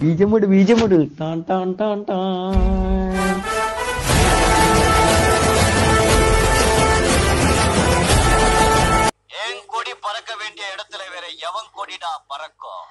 பீஜமுடு பீஜமுடு டான் டான் டான் டான். என் கொடி பறக்க வேண்டிய இடத்துல வேற எவன் கொடிடா பறக்கும்?